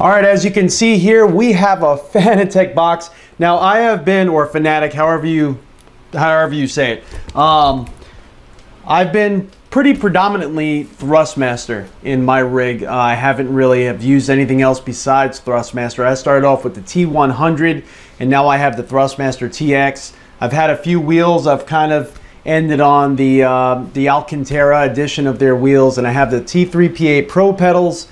All right, as you can see here, we have a Fanatec box. Now I have been, or Fanatic, however you, however you say it. Um, I've been pretty predominantly Thrustmaster in my rig. Uh, I haven't really have used anything else besides Thrustmaster. I started off with the T100 and now I have the Thrustmaster TX. I've had a few wheels. I've kind of ended on the, uh, the Alcantara edition of their wheels and I have the T3PA Pro pedals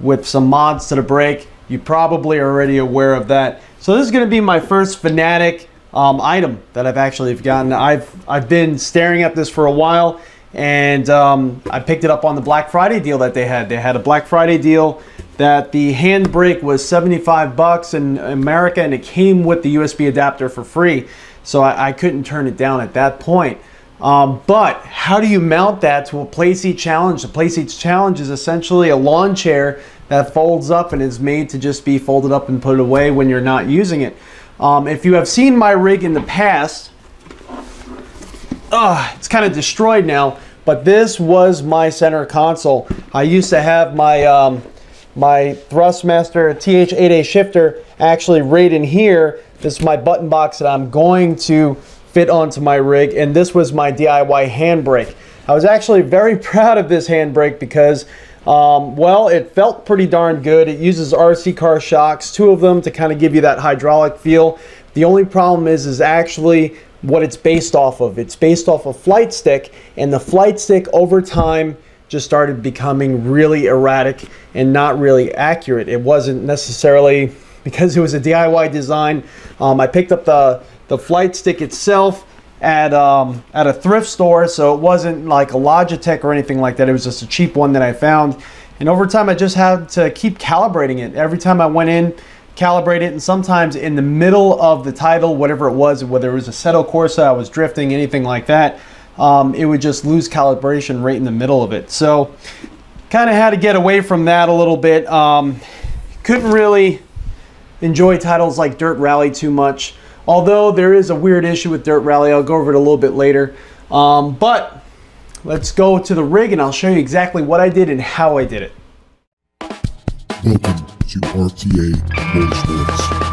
with some mods to the brake. You probably are already aware of that. So this is going to be my first Fanatic um, item that I've actually gotten. I've I've been staring at this for a while, and um, I picked it up on the Black Friday deal that they had. They had a Black Friday deal that the handbrake was 75 bucks in America, and it came with the USB adapter for free. So I, I couldn't turn it down at that point. Um, but how do you mount that to a Playseat Challenge? The Playseat Challenge is essentially a lawn chair that folds up and is made to just be folded up and put away when you're not using it. Um, if you have seen my rig in the past, uh, it's kind of destroyed now, but this was my center console. I used to have my, um, my Thrustmaster TH8A shifter actually right in here. This is my button box that I'm going to fit onto my rig and this was my DIY handbrake. I was actually very proud of this handbrake because um, well, it felt pretty darn good. It uses RC car shocks, two of them to kind of give you that hydraulic feel. The only problem is, is actually what it's based off of. It's based off a flight stick, and the flight stick over time just started becoming really erratic and not really accurate. It wasn't necessarily because it was a DIY design. Um, I picked up the the flight stick itself at um, at a thrift store, so it wasn't like a Logitech or anything like that. It was just a cheap one that I found. And over time, I just had to keep calibrating it. Every time I went in, calibrate it, and sometimes in the middle of the title, whatever it was, whether it was Assetto Corsa, I was drifting, anything like that, um, it would just lose calibration right in the middle of it. So kind of had to get away from that a little bit. Um, couldn't really enjoy titles like Dirt Rally too much. Although there is a weird issue with Dirt Rally, I'll go over it a little bit later. Um, but let's go to the rig and I'll show you exactly what I did and how I did it. Welcome to RTA Motorsports.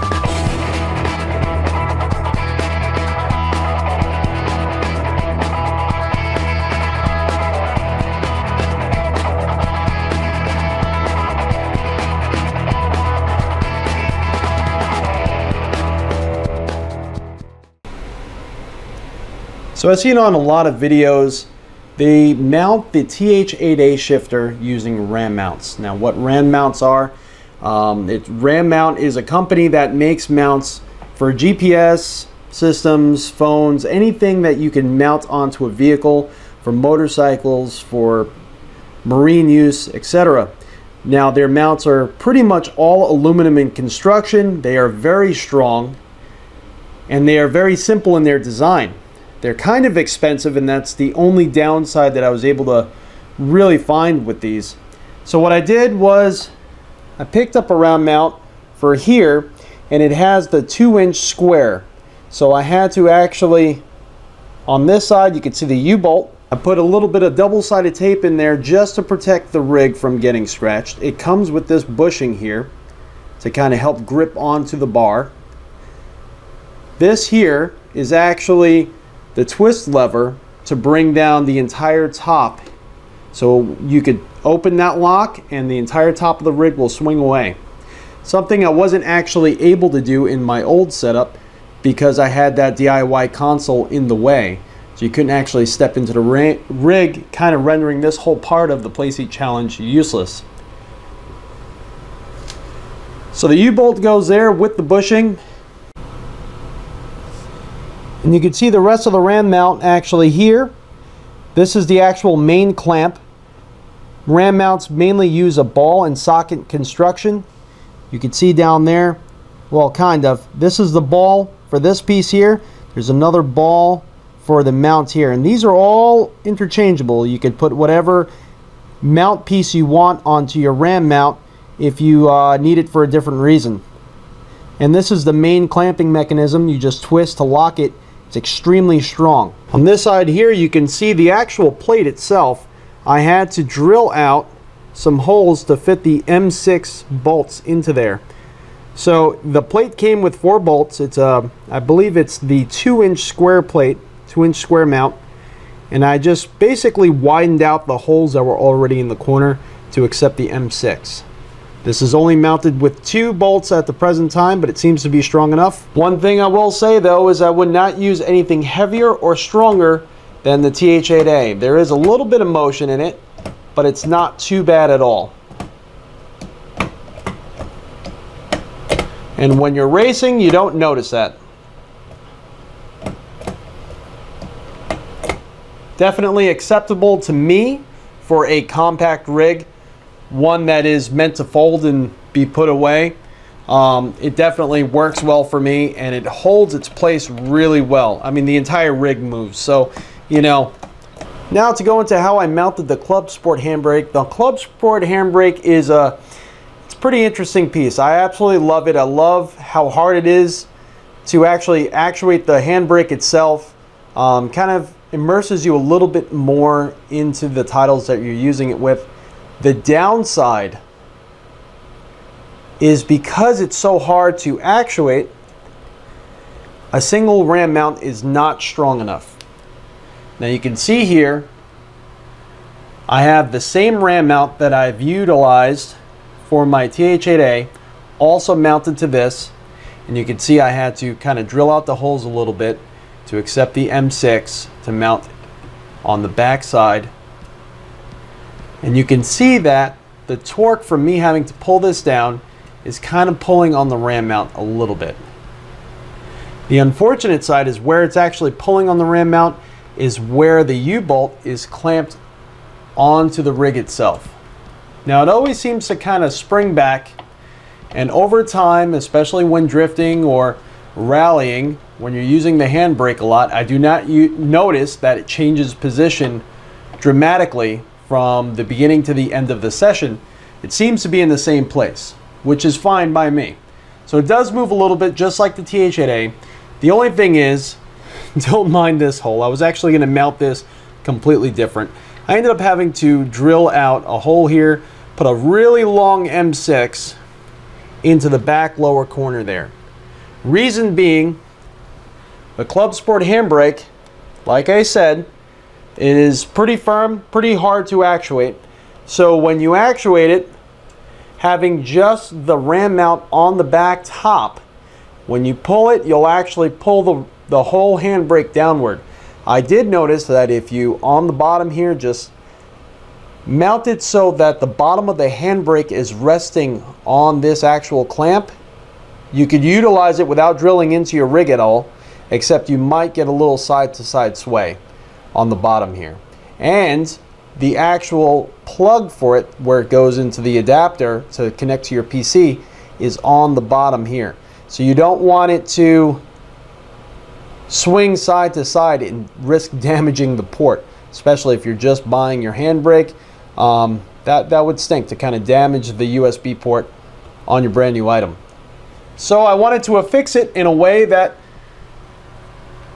So I've seen on a lot of videos, they mount the TH8A shifter using RAM mounts. Now what RAM mounts are, um, it, RAM Mount is a company that makes mounts for GPS systems, phones, anything that you can mount onto a vehicle for motorcycles, for marine use, etc. Now their mounts are pretty much all aluminum in construction. They are very strong and they are very simple in their design. They're kind of expensive and that's the only downside that I was able to really find with these. So what I did was I picked up a RAM mount for here and it has the two inch square. So I had to actually, on this side you can see the U-bolt. I put a little bit of double-sided tape in there just to protect the rig from getting scratched. It comes with this bushing here to kind of help grip onto the bar. This here is actually the twist lever to bring down the entire top. So you could open that lock and the entire top of the rig will swing away. Something I wasn't actually able to do in my old setup because I had that DIY console in the way. So you couldn't actually step into the rig, kind of rendering this whole part of the Playseat Challenge useless. So the U-bolt goes there with the bushing. And you can see the rest of the RAM mount actually here. This is the actual main clamp. RAM mounts mainly use a ball and socket construction. You can see down there, well kind of, this is the ball for this piece here. There's another ball for the mount here. And these are all interchangeable. You could put whatever mount piece you want onto your RAM mount if you uh, need it for a different reason. And this is the main clamping mechanism. You just twist to lock it it's extremely strong. On this side here, you can see the actual plate itself. I had to drill out some holes to fit the M6 bolts into there. So the plate came with four bolts. It's a, I believe it's the two inch square plate, two inch square mount. And I just basically widened out the holes that were already in the corner to accept the M6. This is only mounted with two bolts at the present time, but it seems to be strong enough. One thing I will say though is I would not use anything heavier or stronger than the TH8A. There is a little bit of motion in it, but it's not too bad at all. And when you're racing, you don't notice that. Definitely acceptable to me for a compact rig, one that is meant to fold and be put away. Um, it definitely works well for me and it holds its place really well. I mean, the entire rig moves. So, you know, now to go into how I mounted the Club Sport handbrake. The Club Sport handbrake is a it's a pretty interesting piece. I absolutely love it. I love how hard it is to actually actuate the handbrake itself. Um, kind of immerses you a little bit more into the titles that you're using it with. The downside is because it's so hard to actuate, a single ram mount is not strong enough. Now you can see here, I have the same ram mount that I've utilized for my TH8A, also mounted to this. And you can see I had to kind of drill out the holes a little bit to accept the M6 to mount on the back side. And you can see that the torque from me having to pull this down is kind of pulling on the ram mount a little bit. The unfortunate side is where it's actually pulling on the ram mount is where the U-bolt is clamped onto the rig itself. Now it always seems to kind of spring back and over time, especially when drifting or rallying, when you're using the handbrake a lot, I do not notice that it changes position dramatically from the beginning to the end of the session. It seems to be in the same place, which is fine by me. So it does move a little bit just like the TH8A. The only thing is, don't mind this hole. I was actually going to mount this completely different. I ended up having to drill out a hole here, put a really long M6 into the back lower corner there. Reason being, the Club Sport handbrake, like I said, it is pretty firm, pretty hard to actuate. So when you actuate it, having just the ram mount on the back top, when you pull it, you'll actually pull the, the whole handbrake downward. I did notice that if you, on the bottom here, just mount it so that the bottom of the handbrake is resting on this actual clamp, you could utilize it without drilling into your rig at all, except you might get a little side to side sway on the bottom here. And the actual plug for it, where it goes into the adapter to connect to your PC, is on the bottom here. So you don't want it to swing side to side and risk damaging the port, especially if you're just buying your handbrake. Um, that, that would stink to kind of damage the USB port on your brand new item. So I wanted to affix it in a way that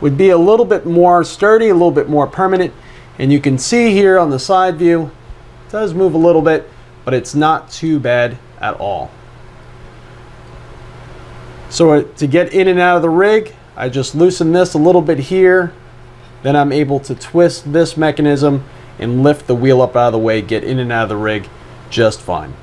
would be a little bit more sturdy, a little bit more permanent. And you can see here on the side view, it does move a little bit, but it's not too bad at all. So uh, to get in and out of the rig, I just loosen this a little bit here. Then I'm able to twist this mechanism and lift the wheel up out of the way, get in and out of the rig just fine.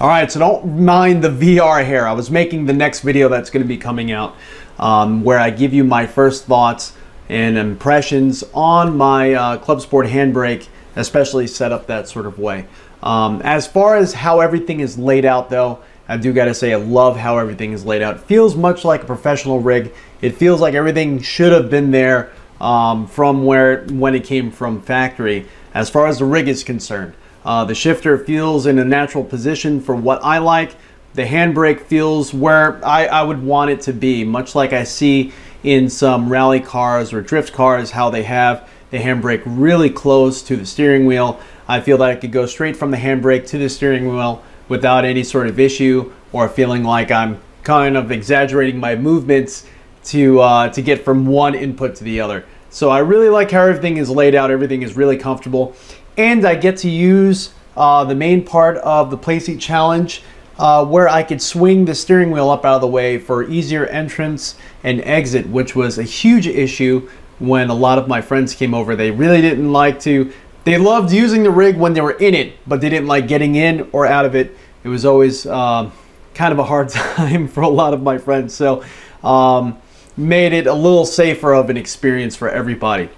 All right, so don't mind the VR here. I was making the next video that's going to be coming out um, where I give you my first thoughts and impressions on my uh, Club Sport handbrake, especially set up that sort of way. Um, as far as how everything is laid out though, I do gotta say I love how everything is laid out. It feels much like a professional rig. It feels like everything should have been there um, from where when it came from factory as far as the rig is concerned. Uh, the shifter feels in a natural position for what I like. The handbrake feels where I, I would want it to be, much like I see in some rally cars or drift cars, how they have the handbrake really close to the steering wheel. I feel that I could go straight from the handbrake to the steering wheel without any sort of issue or feeling like I'm kind of exaggerating my movements to, uh, to get from one input to the other. So I really like how everything is laid out. Everything is really comfortable. and I get to use uh, the main part of the Playseat Challenge uh, where I could swing the steering wheel up out of the way for easier entrance and exit, which was a huge issue when a lot of my friends came over. They really didn't like to, they loved using the rig when they were in it, but they didn't like getting in or out of it. It was always uh, kind of a hard time for a lot of my friends. So um, made it a little safer of an experience for everybody.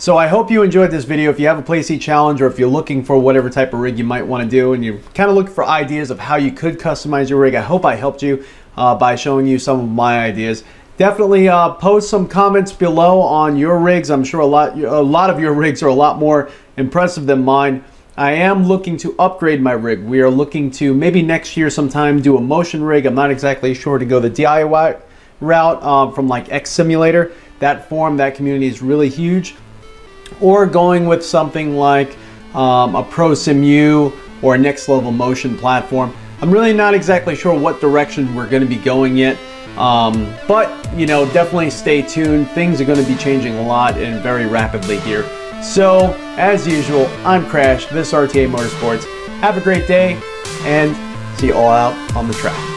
So I hope you enjoyed this video. If you have a play Playseat challenge or if you're looking for whatever type of rig you might want to do and you're kind of looking for ideas of how you could customize your rig, I hope I helped you uh, by showing you some of my ideas. Definitely uh, post some comments below on your rigs. I'm sure a lot, a lot of your rigs are a lot more impressive than mine. I am looking to upgrade my rig. We are looking to maybe next year sometime do a motion rig. I'm not exactly sure to go the DIY route uh, from like X Simulator. That forum, that community is really huge or going with something like um, a ProSimU or a next level motion platform. I'm really not exactly sure what direction we're going to be going yet. Um, but, you know, definitely stay tuned. Things are going to be changing a lot and very rapidly here. So, as usual, I'm Crash, this RTA Motorsports. Have a great day and see you all out on the track.